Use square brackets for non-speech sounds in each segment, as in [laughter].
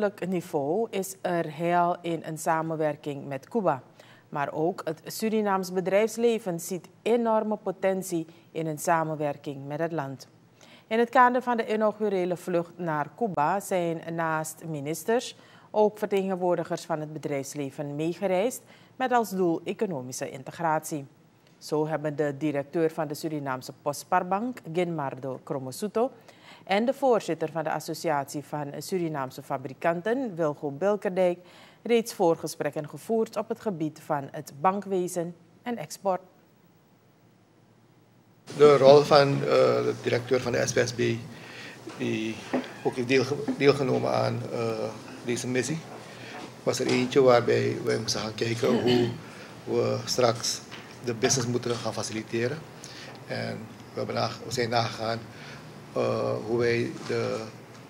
natuurlijk niveau is er heel in een samenwerking met Cuba. Maar ook het Surinaams bedrijfsleven ziet enorme potentie in een samenwerking met het land. In het kader van de inaugurele vlucht naar Cuba zijn naast ministers ook vertegenwoordigers van het bedrijfsleven meegereisd met als doel economische integratie. Zo hebben de directeur van de Surinaamse Postparbank, Ginmardo Cromosuto, en de voorzitter van de Associatie van Surinaamse Fabrikanten, Wilgo Bilkerdijk, reeds voorgesprekken gevoerd op het gebied van het bankwezen en export. De rol van uh, de directeur van de SPSB, die ook heeft deelgenomen aan uh, deze missie, was er eentje waarbij we moesten gaan kijken [clears throat] hoe we straks de business moeten gaan faciliteren. En we, hebben we zijn nagegaan uh, hoe wij de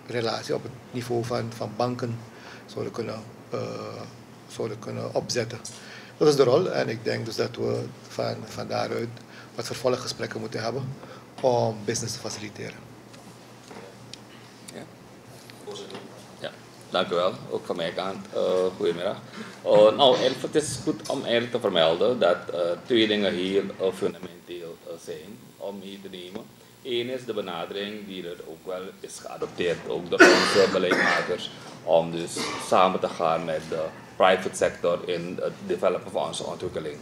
relatie op het niveau van, van banken zouden kunnen, uh, zouden kunnen opzetten. Dat is de rol en ik denk dus dat we van, van daaruit wat vervolggesprekken moeten hebben om business te faciliteren. Ja. Ja, dank u wel. Ook van mijn kant. Uh, goedemiddag. Uh, nou, het is goed om eigenlijk te vermelden dat uh, twee dingen hier fundamenteel zijn om hier te nemen. Eén is de benadering die er ook wel is geadopteerd, ook door onze beleidmakers, om dus samen te gaan met de private sector in het developen van onze ontwikkeling.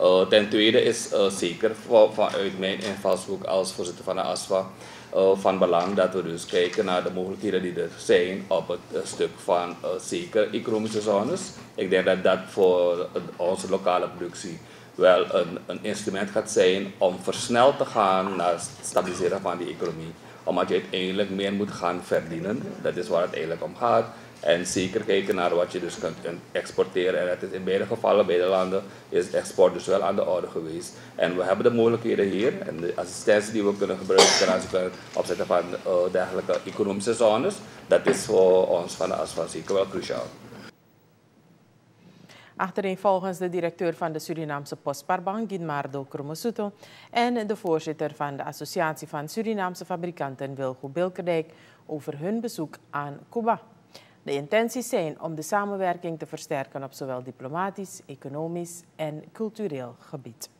Uh, ten tweede is uh, zeker vanuit mijn invalshoek als voorzitter van de ASFA uh, van belang dat we dus kijken naar de mogelijkheden die er zijn op het stuk van zeker economische zones. Ik denk dat dat voor onze lokale productie wel een, een instrument gaat zijn om versneld te gaan naar het stabiliseren van die economie. Omdat je uiteindelijk meer moet gaan verdienen. Dat is waar het eigenlijk om gaat. En zeker kijken naar wat je dus kunt exporteren. En het is in beide gevallen, beide landen, is export dus wel aan de orde geweest. En we hebben de mogelijkheden hier en de assistentie die we kunnen gebruiken ten van opzetten van uh, dergelijke economische zones. Dat is voor ons van de ASFA zeker wel cruciaal. Volgens de directeur van de Surinaamse Postparbank, Ginmardo Kromosuto, en de voorzitter van de Associatie van Surinaamse Fabrikanten, Wilgo Bilkerdijk, over hun bezoek aan Cuba. De intenties zijn om de samenwerking te versterken op zowel diplomatisch, economisch en cultureel gebied.